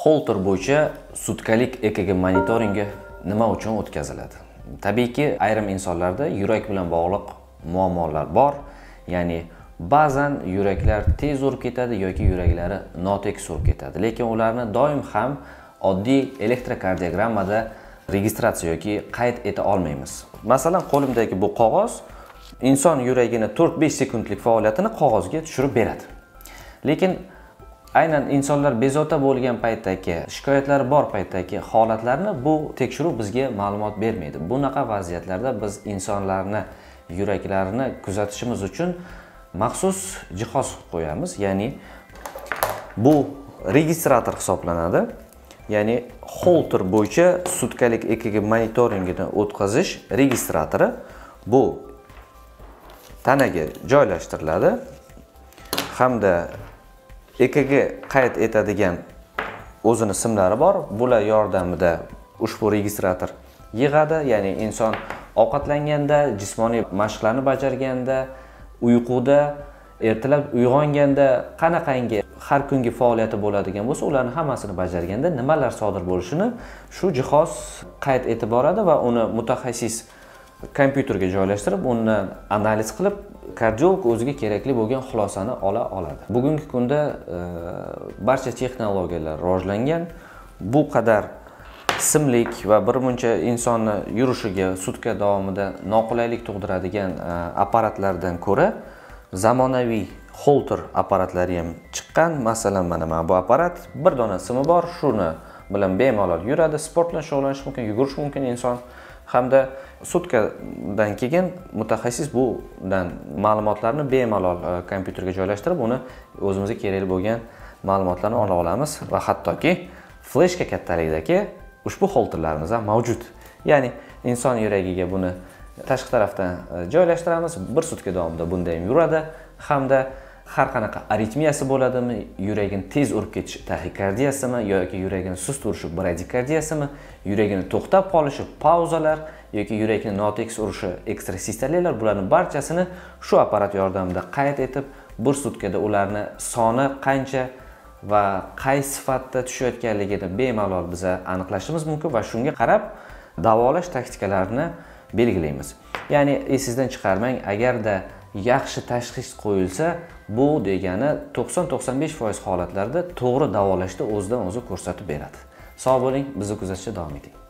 Holter bo'yicha sutkalik EKG monitoringi nima uchun o'tkaziladi? Tabiiyki, ayrim insonlarda yurak bilan bog'liq muammolar bor. Ya'ni ba'zan yuraklar tez urib ketadi yoki yuraklari notekis urib ketadi. Lekin ularni doim ham oddiy elektrokardiogrammada registratsiya yoki qayd eta olmaymiz. Masalan, qo'limdagi bu qog'oz inson yuragini 4-5 sekundlik faoliyatini qog'ozga tushirib beradi. Lekin aynan insonlar bezovta bo'lgan paytdagi shikoyatlari bor paytdagi holatlarni bu tekshiruv bizga ma'lumot bermaydi. Bunaqa vaziyatlarda biz insonlarni yuraklarini kuzatishimiz uchun maxsus jihoz qo'yamiz. Ya'ni bu registrator hisoblanadi. Ya'ni holter bo'yicha sutkalik ekg monitoringini o'tkazish registratori bu tanaga joylashtiriladi. Hamda ekg qayd etadigan o'zini simlari bor. Bular yordamida ushbu registrator yig'adi ya'ni inson ovqatlanganda jismoniy mashqlarni bajarganda uyquda ertalab uyg'onganda qanaqangi har kungi faoliyati bo'ladigan bo'lsa ularni hammasini bajarganda nimalar sodir bo'lishini shu jihoz qayd etib boradi va uni mutaxassis kompyuterga joylashtirib uni analiz qilib kardiolog o'ziga kerakli bo'lgan xulosani ola oladi. Bugungi kunda e, barcha texnologiyalar rivojlangan. Bu qadar simlik va bir muncha insonni yurishiga sutka davomida noqulaylik tug'diradigan e, apparatlardan ko'ra zamonaviy holter apparatlari ham chiqqan. Masalan mana mana bu apparat bir dona simi bor. Shuni bilan bemalol yuradi sport bilan shug'ullanish mumkin yugurish mumkin inson. Hamda sutkadan keyin mutaxassis budan ma'lumotlarni bemalol e, kompyuterga joylashtirib uni o'zimizga kerakli bo'lgan ma'lumotlarni ola olamiz va hattoki fleshka kattaligidagi ushbu holterlarimiz ham mavjud. Ya'ni inson yuragiga buni tashqi tarafdan e, joylashtiramiz. Bir sutka davomida bunda ham yuradi. Hamda har qanaqa aritmiyasi bo'ladimi yuragini tez urib ketishi taxikardiyasimi yoki yuragini sust urishi bradikardiyasimi yuragini to'xtab qolishi pauzalar yoki yurakni notekis urishi ekstrasistoliyalar bularni barchasini shu apparat yordamida qayd etib bir sutkada ularni soni qancha va qay sifatda tushayotganligini bemalol biza aniqlashimiz mumkin va shunga qarab davolash taktikalarini belgilaymiz. Ya'ni esingizdan chiqarmang agarda yaxshi tashxis qo'yilsa bu degani 90-95% holatlarda to'g'ri davolashda o'zidan o'zi ko'rsatib beradi. Sog' bo'ling bizni kuzatishda davom eting.